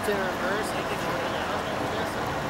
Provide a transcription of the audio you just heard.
it's in reverse, I can out,